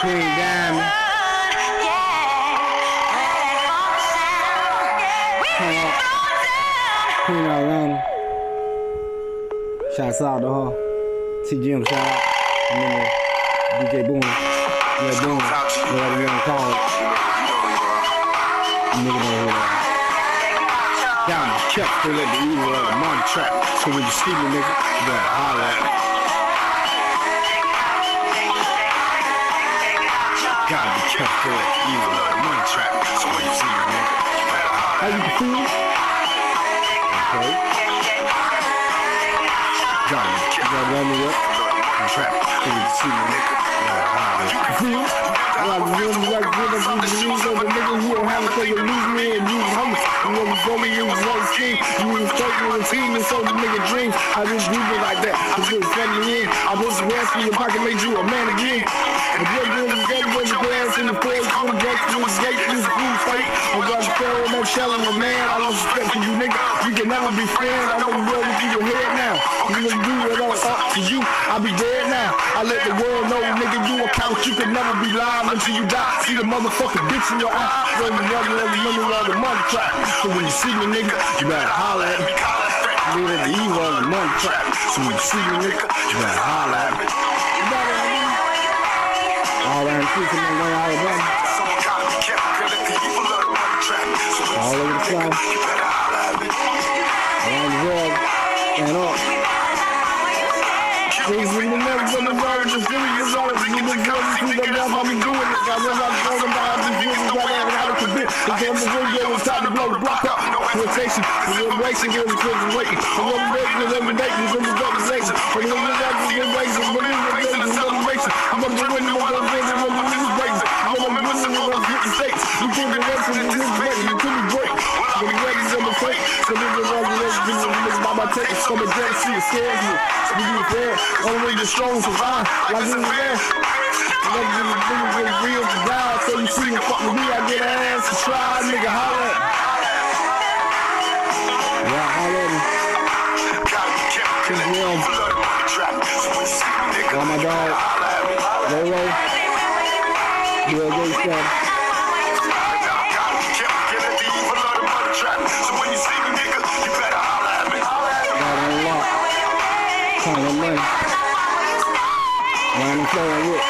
Queen Diamond. Queen Atlanta. Shouts out to her. Uh, TGM shout out. And then DJ Boom. Yeah, Boom. Whatever you want to call it. Nigga. Down the check, they let the evil of the money trap. So when you see me, nigga, you better holler at me. You you How you feel? Okay. You gotta run me up. And trap. So you see me, you. Feel? Like, you don't have to lose me and you. You know, you you was you was so the nigga. I just do it like that. I just in. I just rest in your pocket, made you a man again. And then, then, then, when the dance in the the gate, when the gate, this food fight. I'm gonna tell him, I'm telling him, man, I don't respect you, nigga. We can never be friends. I know you with your head now. You gonna do it all up to you. I'll be dead now. I let the world know, nigga, you a couch. You can never be live until you die. See the motherfucking bitch in your eye. When you never, never, never, never, the money trap. So when you see me, nigga, you better holler at me. Nigga, the evil of the money trap. So when you see me, nigga, you better holler at me. You better, I mean, all that increasing in Long Alabama. All over the South. Around the world. And up. Things we will never gonna know the serious hours. You been going through the love, I'm doing it. I not going about these feelings right now, how to commit. The game of radio is time to blow the block up. Rotation, the the racing, waiting. The one waiting, the waiting, the waiting. The waiting, the one waiting, the one waiting, the one waiting, the waiting. I'm gonna win, I'm gonna win, I'm gonna win this race. I'm gonna win, I'm win the stakes. You can't be racing, you can't be racing, you can't be great. When the race is on the fake, so this is all the race, this is by my take. Come and get see it scares me. We be fair, only the strong survive. Like in the air. Like in the nigga get real to die. So you Got my dog. Lolo. Bill Gates son. Got and flowing with.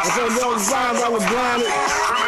I said, was rhymes I was blinded.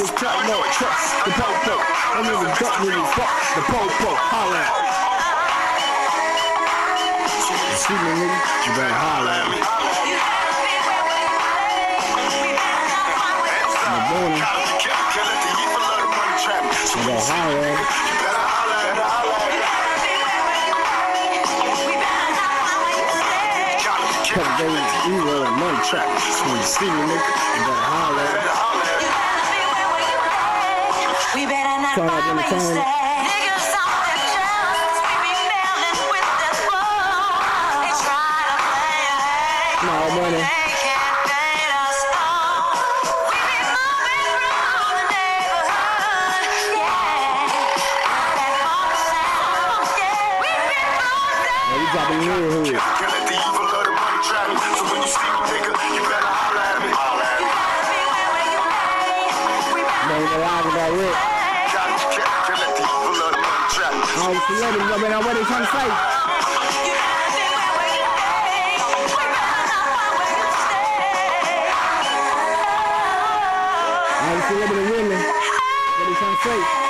This trap no trust the popo. I'm in the duck really fuck the popo. Holla at me. See me nigga, you better holla at me. In the morning, you better holla at me. Couple days, we roll a money trap. So when you see me nigga, you better holla at me. We be failing with that flow. They try to play a hate. Small money. They can't fade us all. We be moving through All the celebrities, I mean, what they trying to say? All the celebrity women, what they trying to?